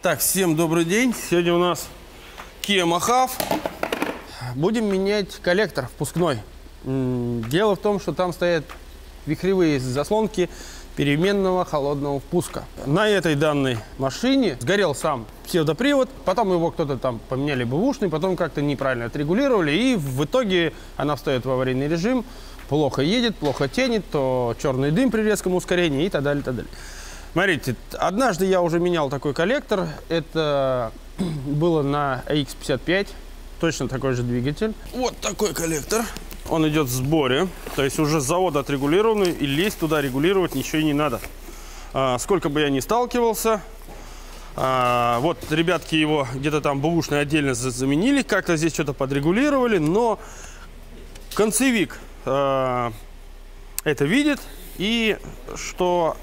Так, всем добрый день. Сегодня у нас Kia Mahav. Будем менять коллектор впускной. Дело в том, что там стоят вихревые заслонки переменного холодного впуска. На этой данной машине сгорел сам псевдопривод, потом его кто-то там поменяли бэушный, потом как-то неправильно отрегулировали, и в итоге она встает в аварийный режим, плохо едет, плохо тянет, то черный дым при резком ускорении и так далее, так далее. Смотрите, однажды я уже менял такой коллектор. Это было на AX55. Точно такой же двигатель. Вот такой коллектор. Он идет в сборе. То есть уже с завода отрегулированный. И лезть туда регулировать ничего и не надо. А, сколько бы я ни сталкивался. а, вот ребятки его где-то там бэушный отдельно за- заменили. Как-то здесь что-то подрегулировали. Но концевик а, это видит. И что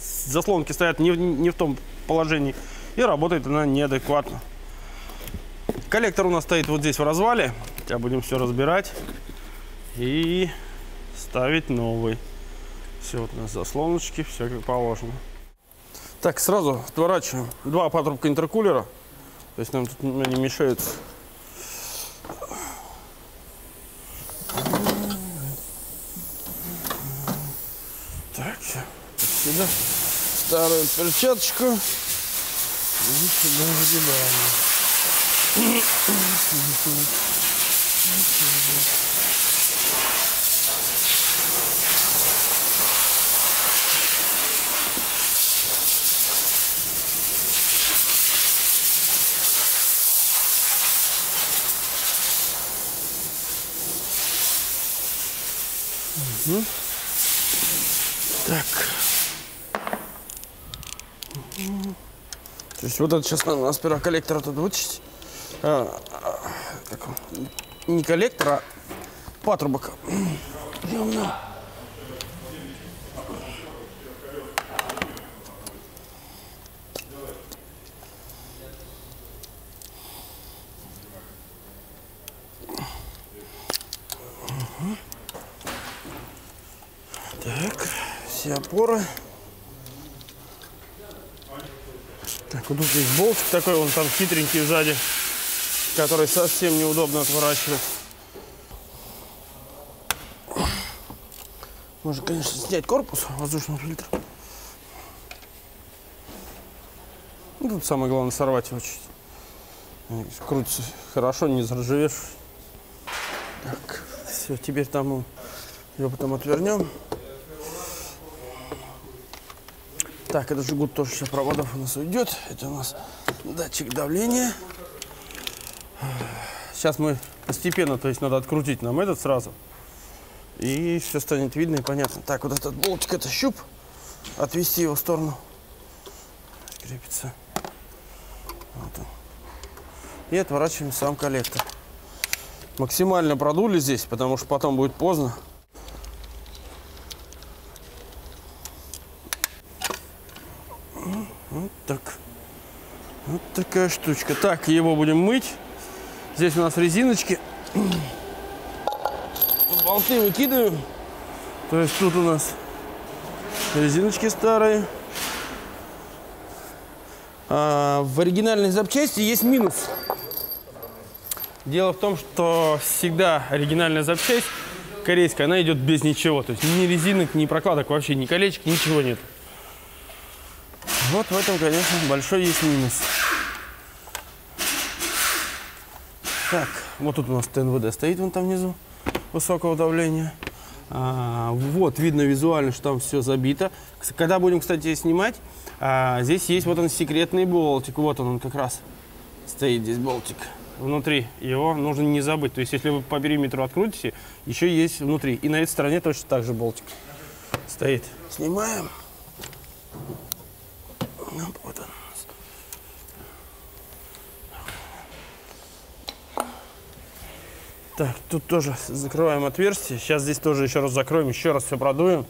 заслонки стоят не, не в том положении и работает она неадекватно. Коллектор у нас стоит вот здесь в развале. Сейчас будем все разбирать и ставить новый. Все вот у нас заслоночки, все как положено. Так, сразу отворачиваем два патрубка интеркулера. То есть нам тут они мешают. Так, все. Сюда старую перчаточку. И сюда выгибаем. Так. Есть вот это сейчас надо сперва коллектор тут вычистить. А, а, как? Не коллектор, а патрубок. Так, все опоры. Так, вот тут есть болтик такой, он там хитренький сзади, который совсем неудобно отворачивать. Можно, конечно, снять корпус воздушного фильтра. Ну, тут самое главное сорвать его чуть. Крутится хорошо, не заржавешь. Так, все, теперь там его потом отвернем. Так, это жгут тоже сейчас проводов у нас уйдет. Это у нас датчик давления. Сейчас мы постепенно, то есть надо открутить нам этот сразу. И все станет видно и понятно. Так, вот этот болтик, это щуп. Отвести его в сторону. Крепится. Вот он. И отворачиваем сам коллектор. Максимально продули здесь, потому что потом будет поздно. Вот так. Вот такая штучка. Так, его будем мыть. Здесь у нас резиночки. Болты выкидываем. То есть тут у нас резиночки старые. А, в оригинальной запчасти есть минус. Дело в том, что всегда оригинальная запчасть корейская, она идет без ничего. То есть ни резинок, ни прокладок, вообще ни колечек, ничего нет. Вот в этом, конечно, большой есть минус. Так, вот тут у нас ТНВД стоит вон там внизу, высокого давления. А, вот, видно визуально, что там все забито. Когда будем, кстати, снимать, а, здесь есть вот он секретный болтик. Вот он, он как раз стоит здесь болтик внутри. Его нужно не забыть. То есть, если вы по периметру открутите, еще есть внутри. И на этой стороне точно так же болтик стоит. Снимаем. Ну, Вот он. Так, тут тоже закрываем отверстие. Сейчас здесь тоже еще раз закроем, еще раз все продуем.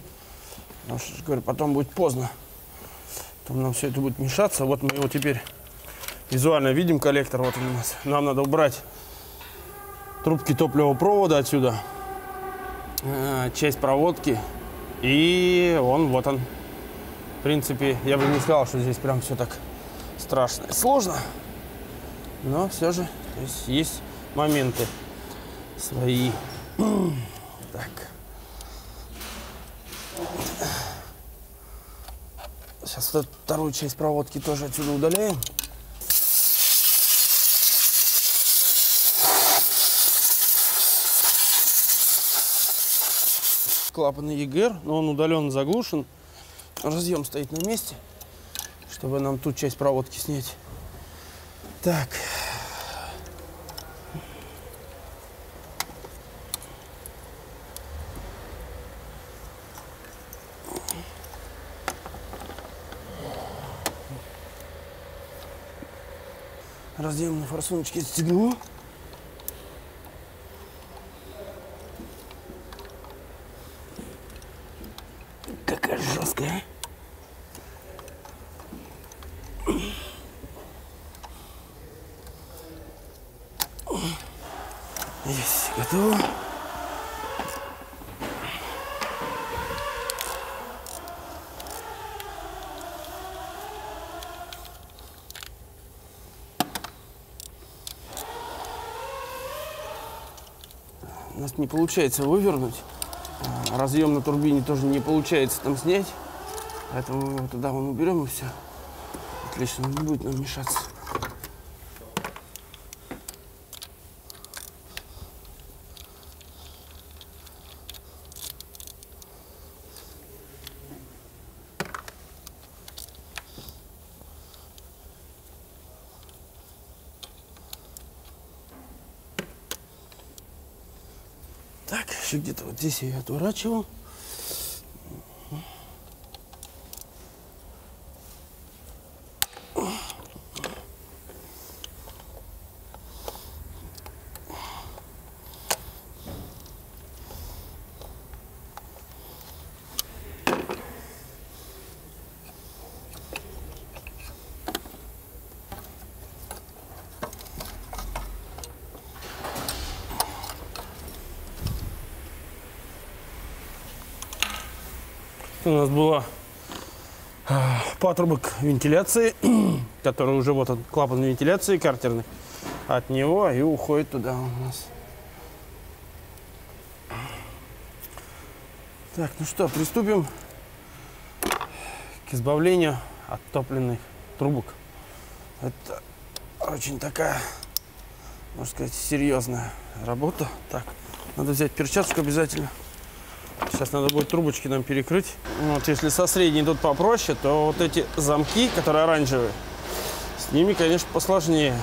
Потому что, говорю, потом будет поздно. Потом нам все это будет мешаться. Вот мы его теперь визуально видим, коллектор. Вот он у нас. Нам надо убрать трубки топливопровода отсюда. А, часть проводки. И он, вот он. В принципе, я бы не сказал, что здесь прям все так страшно и сложно. Но все же есть, есть моменты свои. Так. Сейчас вот вторую часть проводки тоже отсюда удаляем. Клапан ЕГР, но он удаленно заглушен. Разъем стоит на месте, чтобы нам тут часть проводки снять. Так. Разъем на форсуночке стегну. Какая жесткая. Есть, готово. Не получается вывернуть. А Разъем на турбине тоже не получается там снять. Поэтому мы его туда вон уберем и все. Отлично, не будет нам мешаться. Где-то вот здесь я ее отворачивал. У нас была патрубок вентиляции, который уже вот этот клапан вентиляции картерный. От него и уходит туда у нас. Так, ну что, приступим к избавлению от топливных трубок. Это очень такая, можно сказать, серьезная работа. Так, надо взять перчатку обязательно. Сейчас надо будет трубочки нам перекрыть. Вот, если со средней тут попроще, то вот эти замки, которые оранжевые, с ними, конечно, посложнее.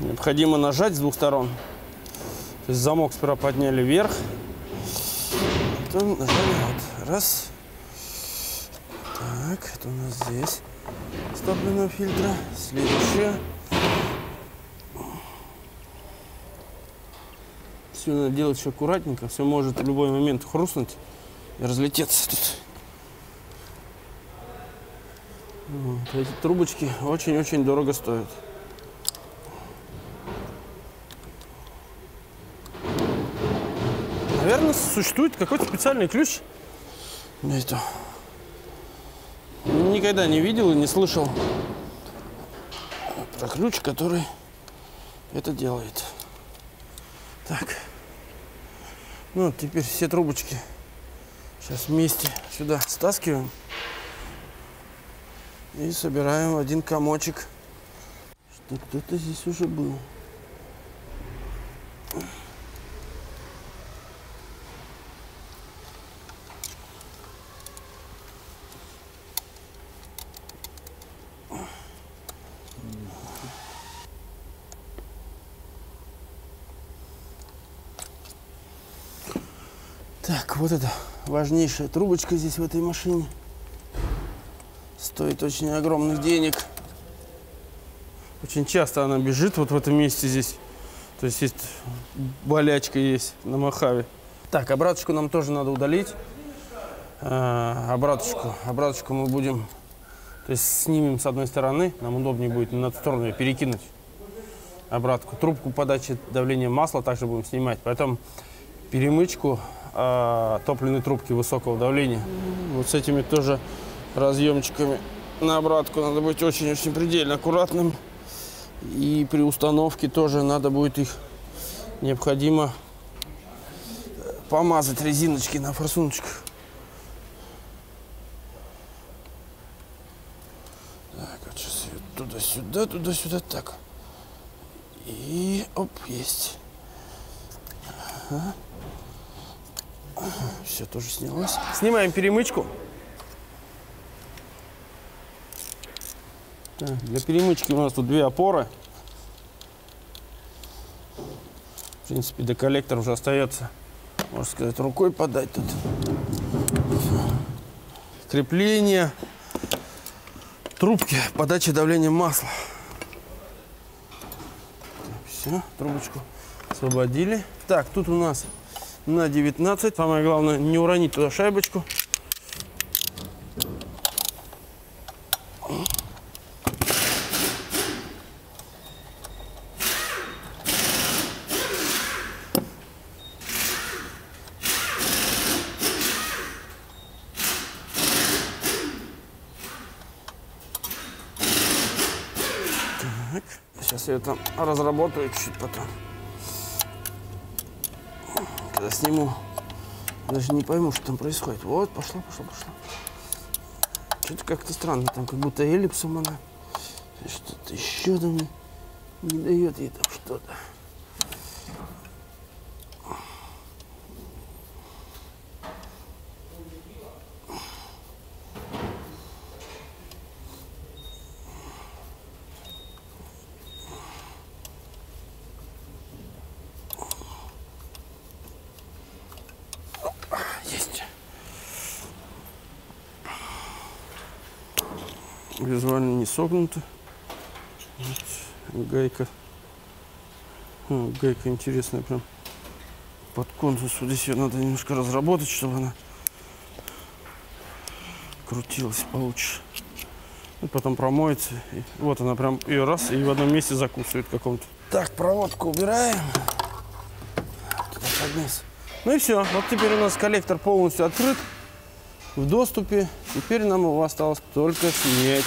Необходимо нажать с двух сторон. То есть замок сперва подняли вверх, потом нажали вот. Раз. Так, это у нас здесь топливного фильтра. Следующее. Все надо делать все аккуратненько. Все может в любой момент хрустнуть и разлететься тут. Вот. Эти трубочки очень-очень дорого стоят. Наверное, существует какой-то специальный ключ. Это никогда не видел и не слышал про ключ, который это делает. Так. Ну, теперь все трубочки сейчас вместе сюда стаскиваем. И собираем в один комочек. Что кто-то здесь уже был. Так, вот это важнейшая трубочка здесь в этой машине. Стоит очень огромных денег. Очень часто она бежит вот в этом месте здесь. То есть есть болячка есть на Махаве. Так, обраточку нам тоже надо удалить. А, обраточку. Обраточку мы будем, то есть снимем с одной стороны. Нам удобнее будет на эту сторону ее перекинуть. обратку. Трубку подачи давления масла также будем снимать. Поэтому перемычку э, топливной трубки высокого давления. Вот с этими тоже разъемчиками на обратку надо быть очень-очень предельно аккуратным. И при установке тоже надо будет их необходимо помазать резиночки на форсуночках. Так, вот сейчас туда-сюда, туда-сюда, так. И оп, есть. Ага. Все тоже снялось. Снимаем перемычку. Так, для перемычки у нас тут две опоры. В принципе, до коллектора уже остается, можно сказать, рукой подать тут. Крепление трубки подачи давления масла. Все, трубочку освободили. Так, тут у нас на 19. Самое главное, не уронить туда шайбочку. Сейчас я это разработаю чуть-чуть потом. Когда сниму, даже не пойму, что там происходит. Вот, пошло, пошло, пошло. Что-то как-то странно, там как будто эллипсом она. Что-то еще там не, не дает ей там что-то. Визуально не согнуто. Вот. Гайка. О, гайка интересная прям. Под конус здесь ее надо немножко разработать, чтобы она крутилась получше. И потом промоется. И вот она прям ее раз и в одном месте закусывает каком-то. Так, проводку убираем. Туда. Ну и все. Вот теперь у нас коллектор полностью открыт, в доступе. Теперь нам его осталось только снять.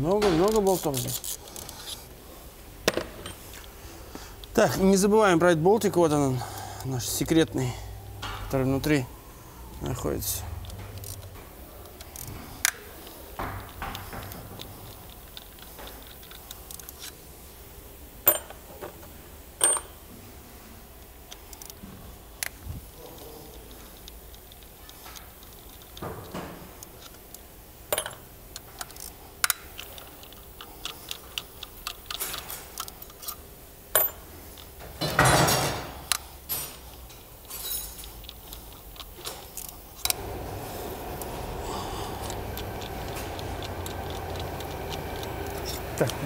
Много-много болтов здесь. Так, не забываем брать болтик. Вот он, наш секретный, который внутри находится.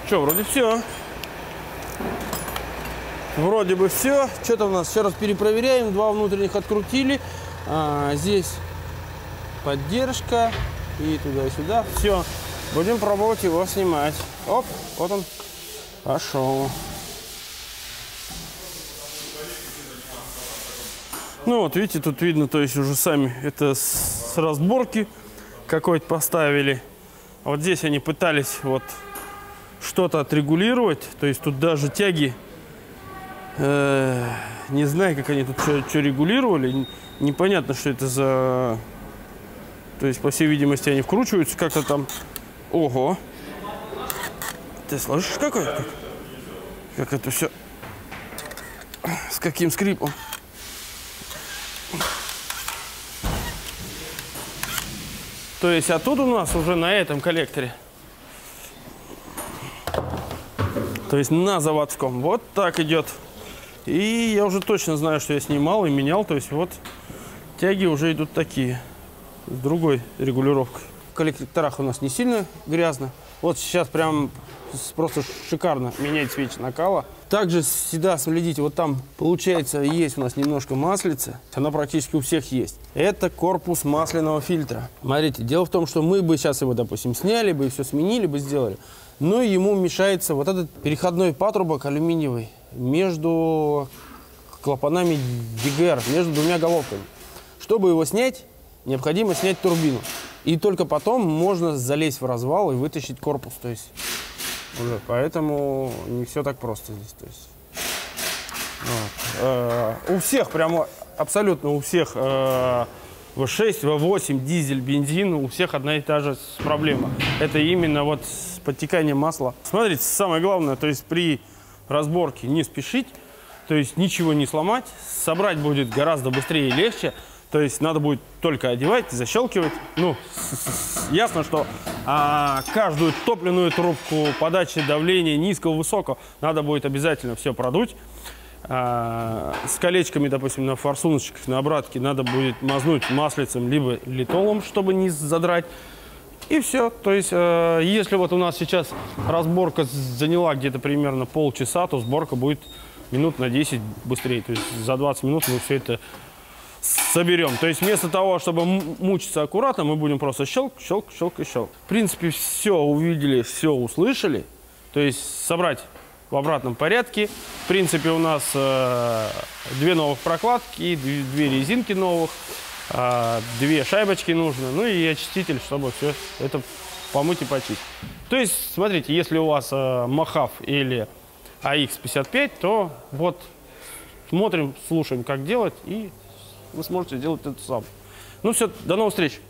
Что, вроде все. Вроде бы все. Что-то у нас еще раз перепроверяем. Два внутренних открутили. А, здесь поддержка. И туда, и сюда. Все. Будем пробовать его снимать. Оп, вот он пошел. Ну вот, видите, тут видно, то есть уже сами это с разборки какой-то поставили. Вот здесь они пытались вот что-то отрегулировать. То есть тут даже тяги, э, не знаю, как они тут что регулировали. Непонятно, что это за... То есть, по всей видимости, они вкручиваются как-то там. Ого! Ты слышишь, какой? Как, как это все... С каким скрипом? То есть, а тут у нас уже на этом коллекторе То есть на заводском. Вот так идет. И я уже точно знаю, что я снимал и менял. То есть вот тяги уже идут такие. С другой регулировкой. В коллекторах у нас не сильно грязно. Вот сейчас прям просто шикарно менять свечи накала. Также всегда следите, вот там получается есть у нас немножко маслица. Она практически у всех есть. Это корпус масляного фильтра. Смотрите, дело в том, что мы бы сейчас его, допустим, сняли бы все сменили бы, сделали. Но ему мешается вот этот переходной патрубок алюминиевый между клапанами ДГР, между двумя головками. Чтобы его снять, необходимо снять турбину. И только потом можно залезть в развал и вытащить корпус. То есть уже. Поэтому не все так просто здесь. То есть, вот. Э, у всех, прямо абсолютно у всех э, V6, V8, дизель, бензин, у всех одна и та же проблема. Это именно вот с подтеканием масла. Смотрите, самое главное, то есть при разборке не спешить, то есть ничего не сломать, собрать будет гораздо быстрее и легче. То есть надо будет только одевать, защелкивать. Ну, ясно, что а, каждую топливную трубку, подачи давления низкого, высокого, надо будет обязательно все продуть. А, с колечками, допустим, на форсуночках, на обратке надо будет мазнуть маслицем либо литолом, чтобы не задрать. И все. То есть, э, если вот у нас сейчас разборка заняла где-то примерно полчаса, то сборка будет минут на 10 быстрее. То есть за 20 минут мы все это соберем. То есть вместо того, чтобы мучиться аккуратно, мы будем просто щелк, щелк, щелк и щелк. В принципе, все увидели, все услышали. То есть собрать в обратном порядке. В принципе, у нас э, две новых прокладки, две, две резинки новых, э, две шайбочки нужно, ну и очиститель, чтобы все это помыть и почистить. То есть, смотрите, если у вас э, Махав или AX55, то вот смотрим, слушаем, как делать, и вы сможете сделать это сам. Ну все, до новых встреч!